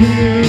here.